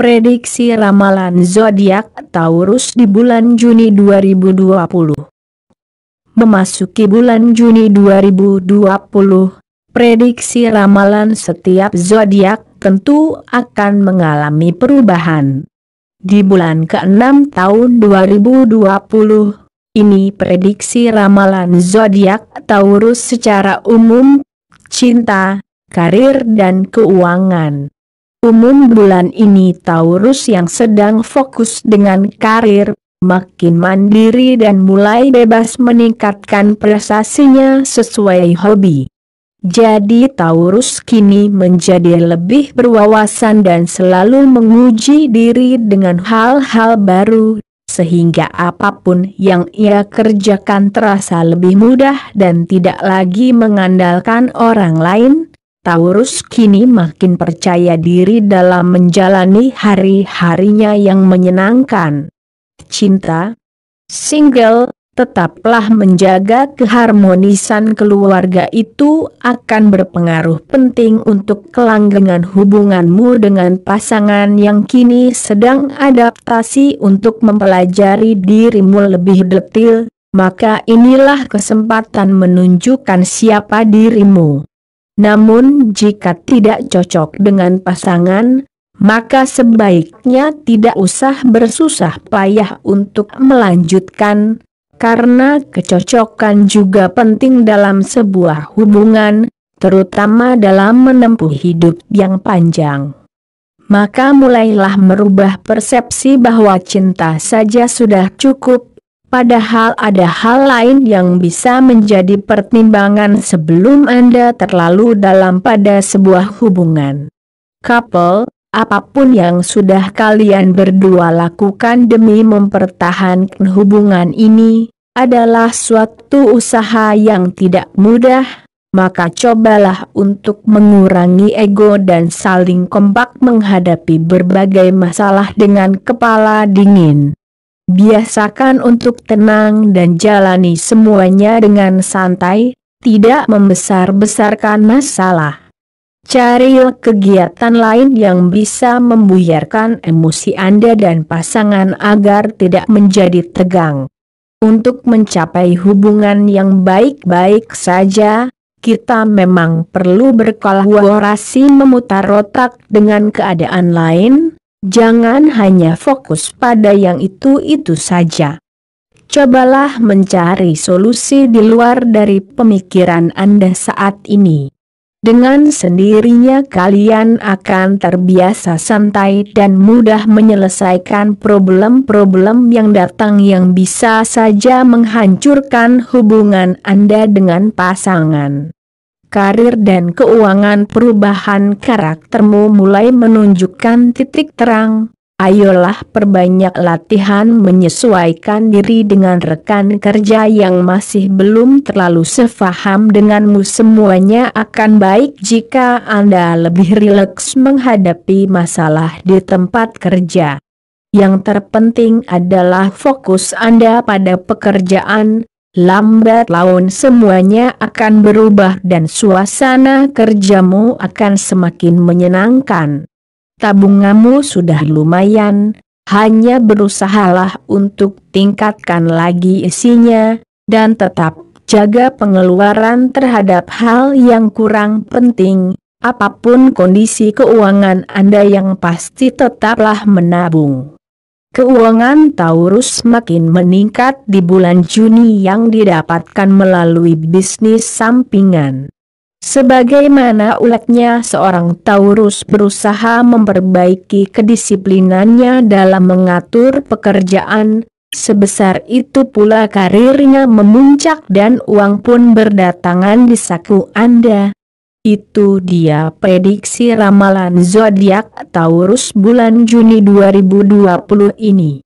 Prediksi ramalan zodiak Taurus di bulan Juni 2020. Memasuki bulan Juni 2020, prediksi ramalan setiap zodiak tentu akan mengalami perubahan. Di bulan ke-6 tahun 2020, ini prediksi ramalan zodiak Taurus secara umum, cinta, karir dan keuangan. Umum bulan ini Taurus yang sedang fokus dengan karir, makin mandiri dan mulai bebas meningkatkan prestasinya sesuai hobi. Jadi Taurus kini menjadi lebih berwawasan dan selalu menguji diri dengan hal-hal baru, sehingga apa pun yang ia kerjakan terasa lebih mudah dan tidak lagi mengandalkan orang lain, Taurus kini makin percaya diri dalam menjalani hari-harinya yang menyenangkan. Cinta, single, tetaplah menjaga keharmonisan keluarga itu akan berpengaruh penting untuk kelanggengan hubunganmu dengan pasangan yang kini sedang adaptasi untuk mempelajari dirimu lebih detil, maka inilah kesempatan menunjukkan siapa dirimu. Namun jika tidak cocok dengan pasangan, maka sebaiknya tidak usah bersusah payah untuk melanjutkan, karena kecocokan juga penting dalam sebuah hubungan, terutama dalam menempuh hidup yang panjang. Maka mulailah merubah persepsi bahwa cinta saja sudah cukup, Padahal ada hal lain yang bisa menjadi pertimbangan sebelum Anda terlalu dalam pada sebuah hubungan. Couple, apa pun yang sudah kalian berdua lakukan demi mempertahankan hubungan ini, adalah suatu usaha yang tidak mudah, maka cobalah untuk mengurangi ego dan saling kompak menghadapi berbagai masalah dengan kepala dingin. Biasakan untuk tenang dan jalani semuanya dengan santai, tidak membesar-besarkan masalah. Cari kegiatan lain yang bisa membuyarkan emosi Anda dan pasangan agar tidak menjadi tegang. Untuk mencapai hubungan yang baik-baik saja, kita memang perlu berkolaborasi memutar otak dengan keadaan lain, Jangan hanya fokus pada yang itu-itu saja. Cobalah mencari solusi di luar dari pemikiran Anda saat ini. Dengan sendirinya kalian akan terbiasa santai dan mudah menyelesaikan problem-problem yang datang yang bisa saja menghancurkan hubungan Anda dengan pasangan karir dan keuangan perubahan karaktermu mulai menunjukkan titik terang. Ayolah perbanyak latihan menyesuaikan diri dengan rekan kerja yang masih belum terlalu sefaham denganmu semuanya akan baik jika Anda lebih rileks menghadapi masalah di tempat kerja. Yang terpenting adalah fokus Anda pada pekerjaan, lambat laun semuanya akan berubah dan suasana kerjamu akan semakin menyenangkan. Tabunganmu sudah lumayan, hanya berusahalah untuk tingkatkan lagi isinya, dan tetap jaga pengeluaran terhadap hal yang kurang penting. Apa pun kondisi keuangan Anda yang pasti tetaplah menabung. Keuangan Taurus makin meningkat di bulan Juni yang didapatkan melalui bisnis sampingan. Sebagaimana uletnya seorang Taurus berusaha memperbaiki kedisiplinannya dalam mengatur pekerjaan, sebesar itu pula karirnya memuncak dan uang pun berdatangan di saku Anda. Itu dia prediksi ramalan zodiak Taurus bulan Juni 2020 ini.